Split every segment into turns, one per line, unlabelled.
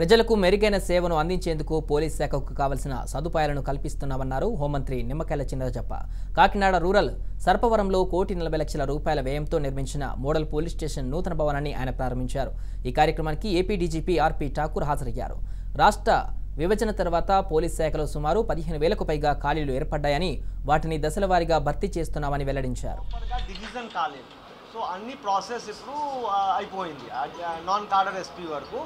ప్రజలకు మెరుగైన సేవను అందించేందుకు పోలీస్ శాఖకు కావలసిన సదుపాయాలను కల్పిస్తున్నామన్నారు హోంమంత్రి నిమ్మకాయల చిన్నరజప్ప కాకినాడ రూరల్ సర్పవరంలో కోటి నలభై లక్షల రూపాయల వ్యయంతో నిర్మించిన మోడల్ పోలీస్ స్టేషన్ నూతన భవనాన్ని ఆయన ప్రారంభించారు. ఈ కార్యక్రమానికి ఏపీ డీజీపీ ఆర్పి ఠాకూర్ హాజరయ్యారు. రాష్ట్ర విభజన తర్వాత పోలీస్ శాఖలో సుమారు పదిహేను వేలకు పైగా ఖాళీలు ఏర్పడ్డాయని వాటిని దశలవారీగా భర్తీ చేస్తున్నామని వెల్లడించారు.
డివిజన్ సో అన్ని ప్రాసెస్ ఇప్పుడు అయిపోయింది. నాన్ కార్డర్ ఎస్పీ వరకు.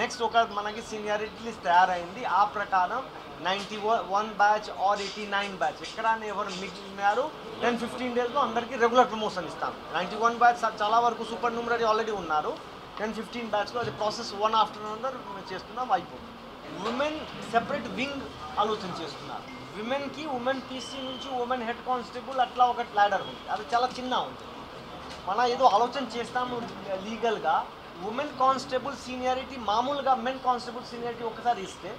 నెక్స్ట్ ఒక మనకి సీనియారిటీ లిస్ట్ తయారైంది. ఆ ప్రకారం ninety one batch or eighty nine batch ఎక్కడ ఎవరు మిగిలినారు టెన్ ఫిఫ్టీన్ డేస్లో అందరికీ రెగ్యులర్ ప్రమోషన్ ఇస్తాం నైంటీ వన్ బ్యాచ్ చాలా వరకు సూపర్ న్యూమరీ ఆల్రెడీ ఉన్నారు. టెన్ ఫిఫ్టీన్ బ్యాచ్లో అది ప్రాసెస్ వన్ ఆఫ్టర్నూన్ చేస్తున్నాం అయిపోతుంది. ఉమెన్ సెపరేట్ వింగ్ ఆలోచన చేస్తున్నారు. విమెన్కి ఉమెన్ పీసీ నుంచి ఉమెన్ హెడ్ కానిస్టేబుల్ అట్లా ఒక ల్యాడర్ ఉంది. అది చాలా చిన్న ఉంది. మన ఏదో ఆలోచన చేస్తాము లీగల్గా ఉమెన్ కానిస్టేబుల్ సీనియారిటీ మామూలుగా మెన్ కానిస్టేబుల్ సీనియారిటీ ఒకసారి ఇస్తే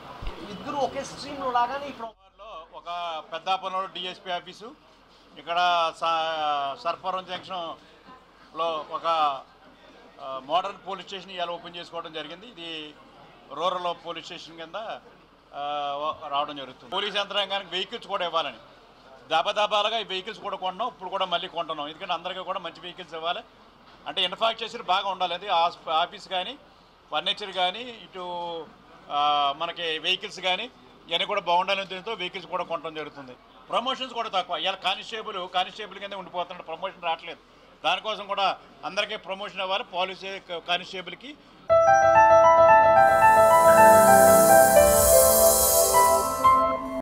ఇద్దరు ఒకే స్ట్రీమ్లో రాగానే ఈ ప్రా
ఒక పెద్దాపురంలో డిఎస్పీ ఆఫీసు ఇక్కడ సర్పరం సర్పవరం జంక్షన్లో ఒక మోడర్న్ పోలీస్ స్టేషన్ ఇవాళ ఓపెన్ చేసుకోవడం జరిగింది. ఇది రూరల్ పోలీస్ స్టేషన్ కింద రావడం జరుగుతుంది. పోలీస్ యంత్రాంగానికి వెహికల్స్ కూడా ఇవ్వాలని. దబదబాలుగా ఈ వెహికల్స్ కూడా కొంటున్నాం ఇప్పుడు కూడా మళ్ళీ కొంటున్నాం. ఎందుకంటే అందరికీ కూడా మంచి వెహికల్స్ ఇవ్వాలి. అంటే ఇన్ఫ్రాస్ట్రక్చర్ బాగా ఉండాలి. అది ఆఫీస్ కానీ ఫర్నిచర్ కానీ ఇటు మనకి వెహికల్స్ కానీ ఇవన్నీ కూడా బాగుండాలని దీంతో వెహికల్స్ కూడా కొనడం జరుగుతుంది. ప్రమోషన్స్ కూడా తక్కువ. ఇలా కానిస్టేబుల్ కానిస్టేబుల్ కింద ఉండిపోతున్నాడు ప్రమోషన్ రావట్లేదు. దానికోసం కూడా అందరికీ ప్రమోషన్ ఇవ్వాలి పోలీస్ కానిస్టేబుల్కి.